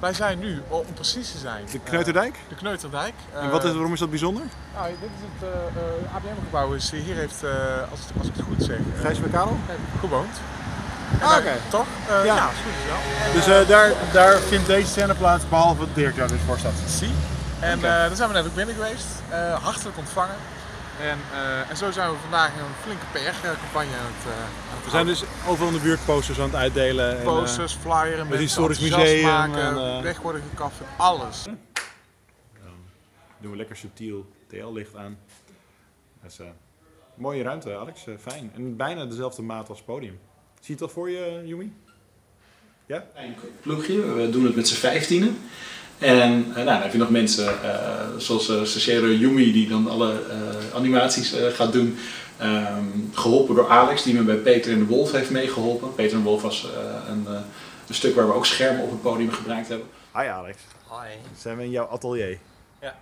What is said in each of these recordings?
wij? Zijn nu, om precies te zijn, De Kneuterdijk? de Kneuterdijk. En wat is, Eh, waarom is dat bijzonder? nou, dit is het eh, ABM-gebouw. Is, hier heeft, eh, als, als ik het goed zeg, eh, Gijs Karel? gewoond. Ah, oké. Toch? Eh, Ja. ja. goed. Dus eh, daar, daar vindt deze scène plaats, behalve Dirk daar dus voor staat. Zie. En eh, daar zijn we net ook binnen geweest. Eh, hartelijk ontvangen. En, eh, en zo zijn we vandaag een flinke PR-campagne aan het, aan het We zijn dus overal in de buurt posters aan het uitdelen. en, eh, Posters, flyeren, het mensen historisch enthousiast museum maken, en, weg worden alles. doen we lekker subtiel TL-licht aan. Dat is een mooie ruimte, Alex. Fijn. En bijna dezelfde maat als het podium. Zie je het al voor je, Yumi? Ja? ploegje. We doen het met z'n vijftienen. En eh, nou, dan heb je nog mensen eh, zoals uh, stagiaire Yumi die dan alle eh, animaties gaat doen. Ehm, geholpen door Alex die me bij Peter en de Wolf heeft meegeholpen. Peter en de Wolf was eh, een, eh, een stuk waar we ook schermen op het podium gebruikt hebben. Hi Alex. Hoi. Zijn we in jouw atelier? Ja.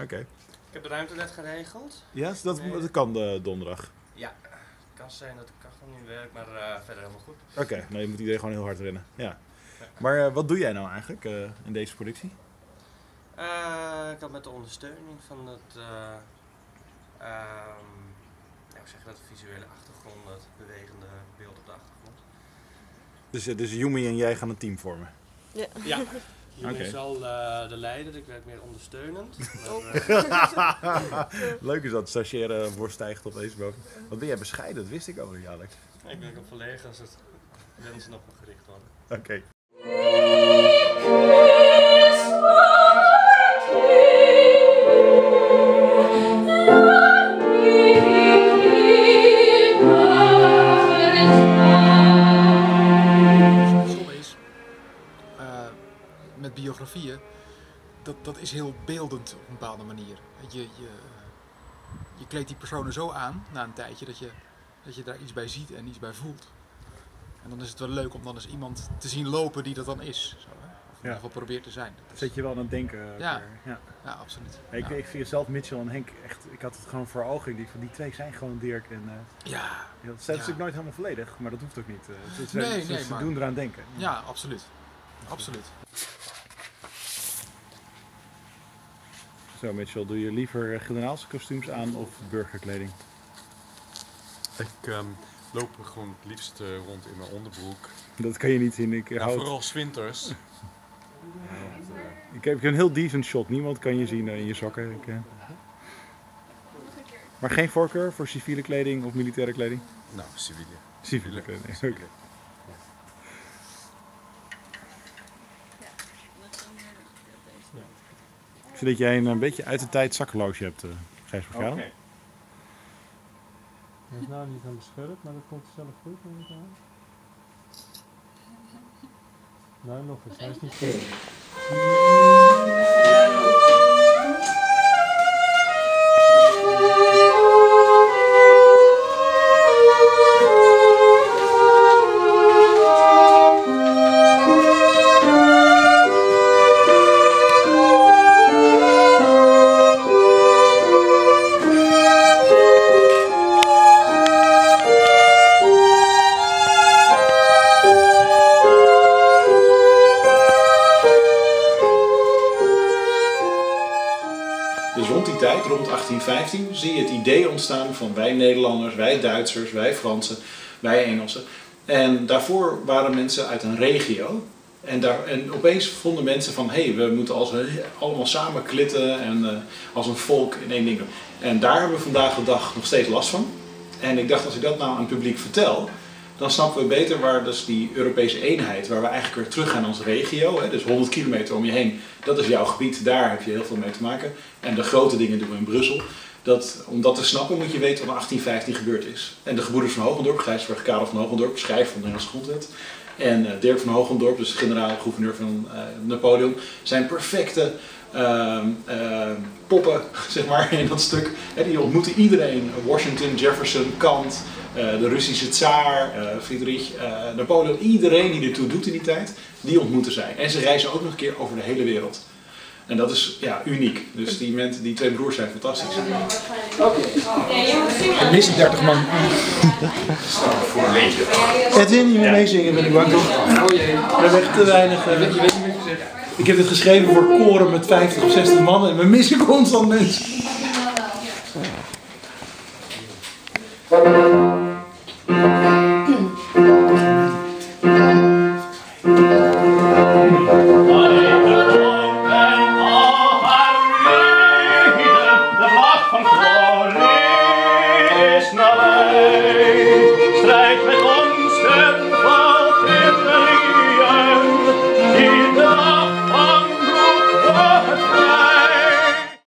Oké. Ik heb de ruimte net geregeld. Ja, dus dat, Nee. dat kan de donderdag. Ja, zijn dat de kachel niet werkt, maar eh, verder helemaal goed. Oké, nou je moet iedereen gewoon heel hard rennen. Ja. Maar eh, wat doe jij nou eigenlijk eh, in deze productie? Eh, ik had met de ondersteuning van het, eh ehm, ja, hoe zeg je dat, visuele achtergrond, het bewegende beeld op de achtergrond. Dus, dus Yumi en jij gaan een team vormen. Ja, is wel eh, de leider, ik werk meer ondersteunend. Maar, eh, Leuk is dat, stagiaire voorstijgt op deze boven. Wat ben jij bescheiden, dat wist ik ook niet, Alex. ik ben ook verlegen als het wensen op me gericht worden. Oké. Dat, dat is heel beeldend op een bepaalde manier. Je, je, je kleedt die personen zo aan na een tijdje dat je, dat je daar iets bij ziet en iets bij voelt. En dan is het wel leuk om dan eens iemand te zien lopen die dat dan is. Zo, hè? Of in ieder geval probeert te zijn. Dat is- Zet je wel aan het denken. eh, Ja. ja. ja, absoluut. Ik, ja. ik vind zelf Mitchell en Henk echt, ik had het gewoon voor ogen. Ik denk van die twee zijn gewoon Dirk en eh ja, dat zijn Ja. natuurlijk nooit helemaal volledig, maar dat hoeft ook niet. eh. ze, ze, Nee, ze- nee, ze maar- doen eraan denken. ja, absoluut. Absoluut. Zo Mitchell, doe je liever eh, generaalskostuums aan of burgerkleding? Ik ehm, loop gewoon het liefst eh, rond in mijn onderbroek. Dat kan je niet zien. Ik, Ja, houd, vooral 's winters. ik heb een heel decent shot. Niemand kan je zien eh, in je sokken. Ik. Maar geen voorkeur voor civiele kleding of militaire kleding? Nou, civiele. Civiele kleding, oké. Ik dat jij een, een beetje uit de tijd zakkenloosje hebt, uh, Gijs van Gaal. Hij is nou niet aan beschermd, maar dat komt zelf goed, neem ik aan. Nou, nog eens. Hij is niet goed. Rond 1815, zie je het idee ontstaan van wij Nederlanders, wij Duitsers, wij Fransen, wij Engelsen. En daarvoor waren mensen uit een regio. En, daar, en opeens vonden mensen van, hé, hey, we moeten als, allemaal samen klitten en eh, als een volk in één ding doen. En daar hebben we vandaag de dag nog steeds last van. En ik dacht, als ik dat nou aan het publiek vertel, dan snappen we beter waar dus die Europese eenheid, waar we eigenlijk weer terug gaan als regio, hè, dus 100 kilometer om je heen, dat is jouw gebied, daar heb je heel veel mee te maken. En de grote dingen doen we in Brussel. Dat, om dat te snappen moet je weten wat in 1815 gebeurd is. En de gebroeders van Hogendorp, Gijsberg Karel van Hogendorp, schrijver van de Nederlandse grondwet, en eh, Dirk van Hogendorp, dus generaal-gouverneur van eh, Napoleon, zijn perfecte ehm, ehm, poppen, zeg maar, in dat stuk. Hè, die ontmoeten iedereen. Washington, Jefferson, Kant, eh, de Russische tsaar, eh, Friedrich, eh, Napoleon. Iedereen die ertoe doet in die tijd, die ontmoeten zij. En ze reizen ook nog een keer over de hele wereld. En dat is ja, uniek. Dus die, mensen, die twee broers zijn fantastisch. Er missen 30 man. Edwin, je moet meezingen ben ik bang toch? We hebben echt te weinig. Ik heb dit geschreven voor koren met 50 of 60 mannen en we missen constant mensen. Christ,